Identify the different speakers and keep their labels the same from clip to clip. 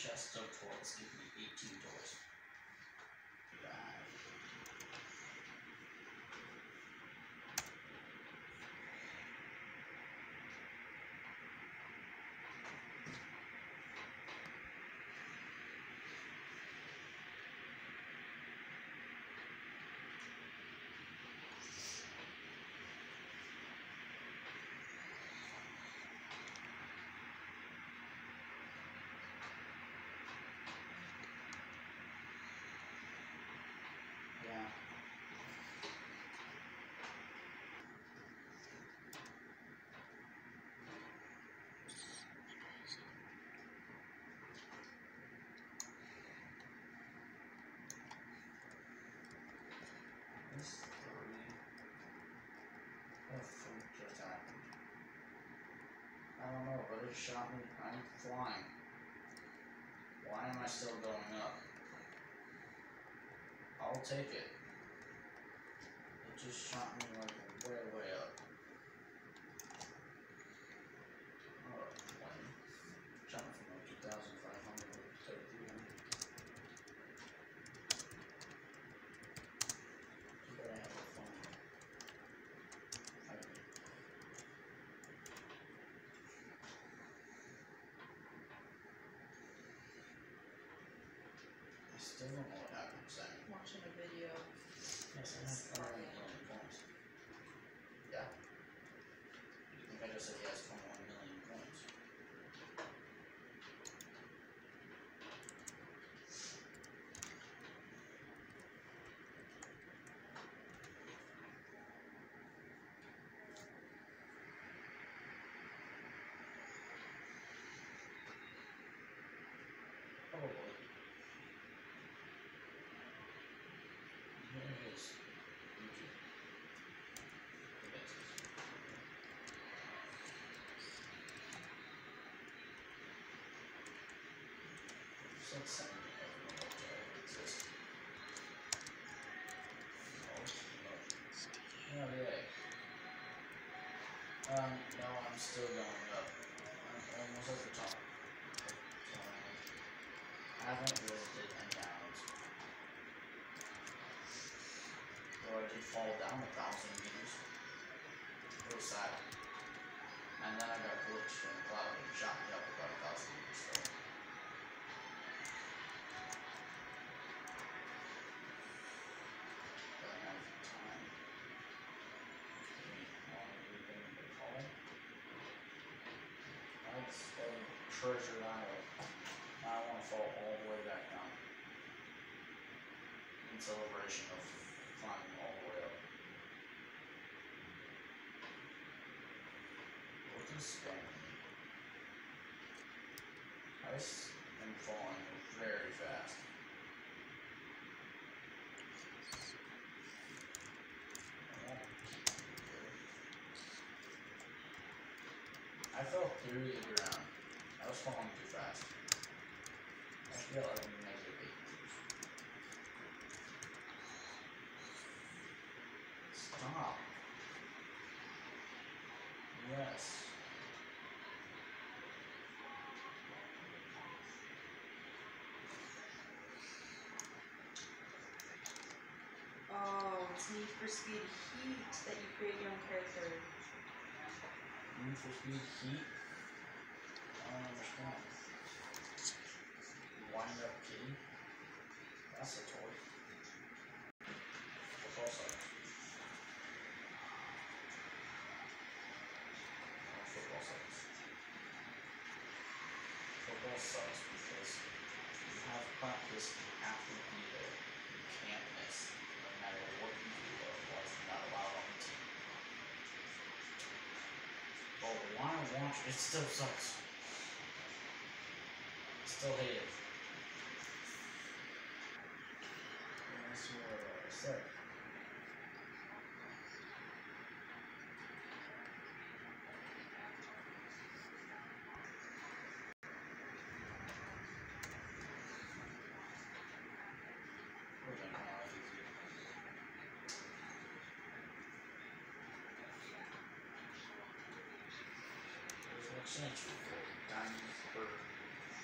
Speaker 1: chest of toys. Give me 18 toys. Yeah. This three. What freak just happened? I don't know, but it shot me. I'm flying. Why am I still going up? I'll take it. It just shot me like way, way up. Oh, one. Shot me from like 2,500 to 300. Too bad I have a phone. Fight me. I still don't know what happened, Sam.
Speaker 2: Watching a video.
Speaker 1: Yes, I have twenty million points. Yeah. You think I just said he Um, no, I'm still going up. I'm almost at the top. I haven't visited any islands. Though I did fall down a thousand meters. It was sad. And then I got glitched in a cloud and shot me up about a thousand meters still. Don't have time. Give me one weekend to fall. That's a treasure isle. Now I wanna fall all the way back down. In celebration of climbing all the way up. What is spamming me? I am falling very fast. I fell through the ground. Falling too fast. I get like negative eight. Stop. Yes.
Speaker 2: Oh, it's Need for Speed Heat that you create your own character.
Speaker 1: Need for Speed Heat. I don't. Wind up kitty. That's a toy. Football sucks. Oh, football sucks. Football sucks because you have practice, you have to be there. You can't miss. No matter what you do, otherwise not allowed on the team. The line of launch, it still sucks. Still it. That's what I said. For diamonds per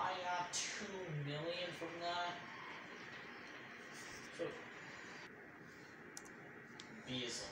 Speaker 1: I got two million from that. So Beasley.